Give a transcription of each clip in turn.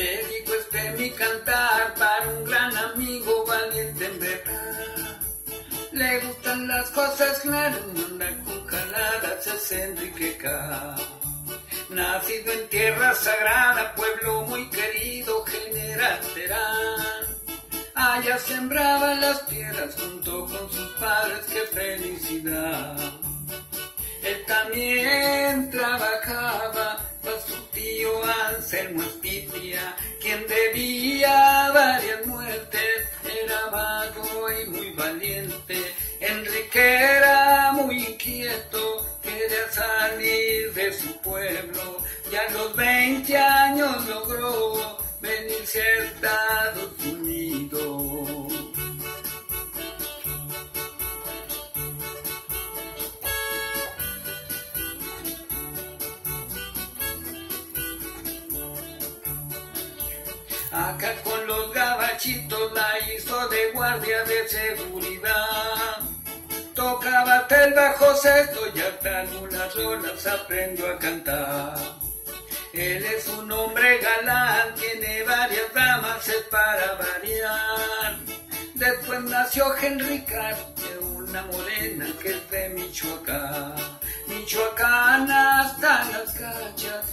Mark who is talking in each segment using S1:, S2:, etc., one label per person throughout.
S1: Dedico este mi cantar para un gran amigo valiente en verdad. Le gustan las cosas claras, anda con caladas, es Enrique K. Nacido en tierra sagrada, pueblo muy querido, general Terán. Allá sembraba las tierras junto con sus padres, qué felicidad. Él también trabajaba para su tío Anselmo quien debía varias muertes, era vago y muy valiente. Enrique era muy inquieto, quería salir de su pueblo, y a los 20 años logró Acá con los gabachitos la hizo de guardia de seguridad. Tocaba el bajo sexto y hasta algunas rolas aprendió a cantar. Él es un hombre galán, tiene varias damas, es para variar. Después nació Henry de una morena que es de Michoacán. Michoacán hasta las cachas,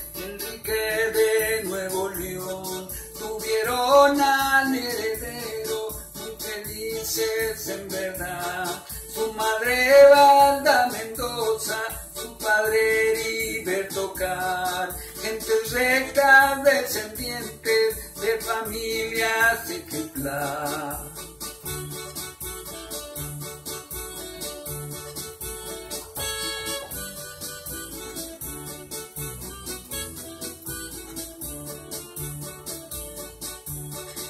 S1: en verdad. Su madre Valda Mendoza, su padre Heriberto Car. Gentes rectas, descendientes de familias ejemplar.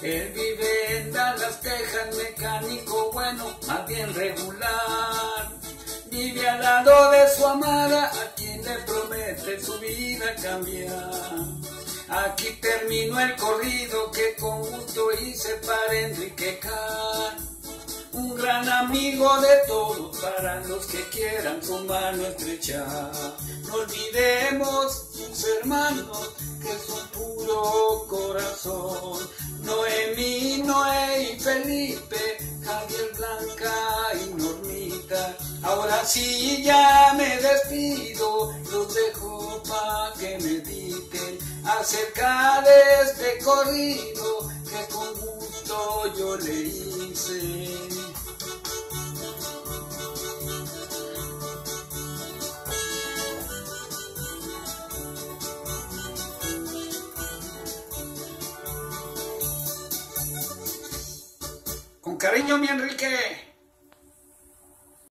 S1: Él vive en Dallas, Texas, mecánico bueno, más bien regular. Vive al lado de su amada, a quien le promete su vida cambiar. Aquí terminó el corrido que con gusto hice para Enrique Can. Un gran amigo de todos para los que quieran su mano estrechar. No olvidemos sus hermanos que son puro Ahora sí ya me despido, los dejo pa' que mediten acerca de este corrido que con gusto yo le hice. Con cariño, mi Enrique.